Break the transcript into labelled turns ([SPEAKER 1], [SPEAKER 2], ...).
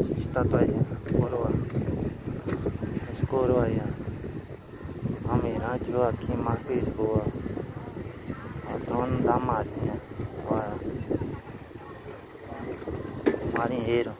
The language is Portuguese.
[SPEAKER 1] Essa estátua aí, coroa. Esse coroa aí, ó. Almirante Joaquim Marques Boa. É o da marinha. Olha. Marinheiro.